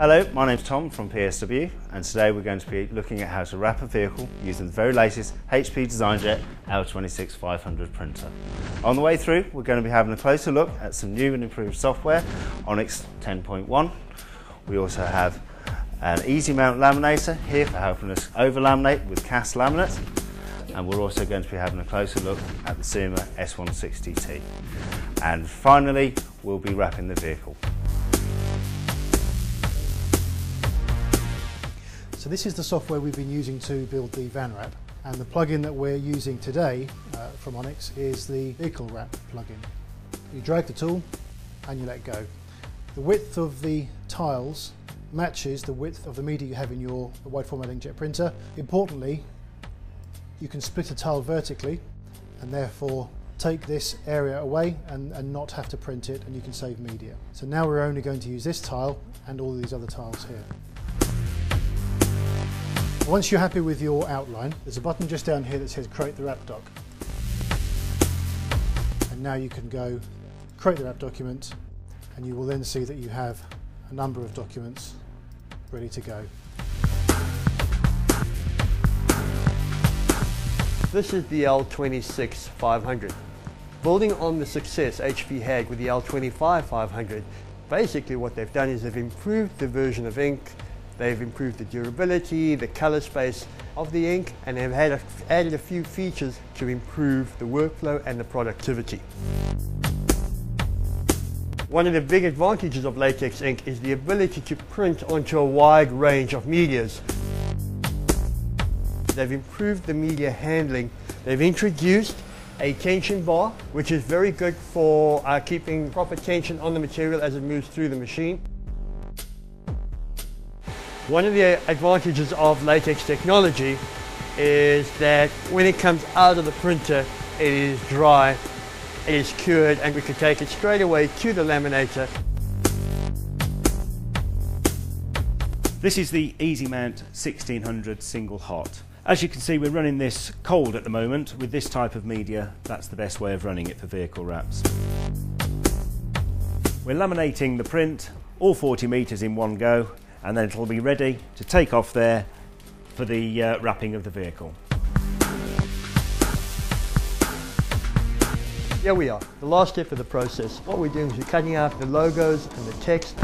Hello, my name's Tom from PSW and today we're going to be looking at how to wrap a vehicle using the very latest HP DesignJet L26 500 printer. On the way through we're going to be having a closer look at some new and improved software, Onyx 10.1. We also have an easy mount laminator here for helping us over laminate with cast laminate and we're also going to be having a closer look at the Summa S160T. And finally we'll be wrapping the vehicle. So this is the software we've been using to build the van wrap and the plugin that we're using today uh, from Onyx is the vehicle wrap plugin. You drag the tool and you let go. The width of the tiles matches the width of the media you have in your wide format inkjet printer. Importantly, you can split a tile vertically and therefore take this area away and, and not have to print it and you can save media. So now we're only going to use this tile and all these other tiles here. Once you're happy with your outline, there's a button just down here that says create the wrap doc. And now you can go create the wrap document and you will then see that you have a number of documents ready to go. This is the L26 500. Building on the success HP had with the L25 500, basically what they've done is they've improved the version of ink They've improved the durability, the color space of the ink, and they've a, added a few features to improve the workflow and the productivity. One of the big advantages of latex ink is the ability to print onto a wide range of medias. They've improved the media handling. They've introduced a tension bar, which is very good for uh, keeping proper tension on the material as it moves through the machine. One of the advantages of latex technology is that when it comes out of the printer, it is dry, it is cured, and we can take it straight away to the laminator. This is the Easy Mount 1600 single hot. As you can see, we're running this cold at the moment. With this type of media, that's the best way of running it for vehicle wraps. We're laminating the print, all 40 metres in one go, and then it'll be ready to take off there for the uh, wrapping of the vehicle. Here we are, the last step of the process. What we're doing is we're cutting out the logos and the text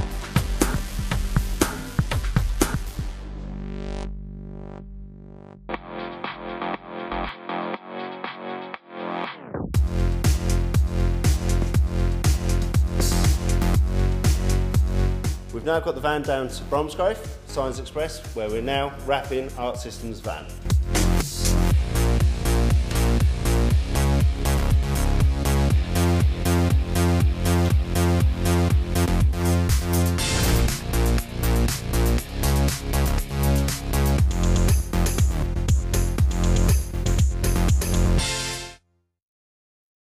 We've now got the van down to Bromsgrove, Signs Express, where we're now wrapping Art Systems van.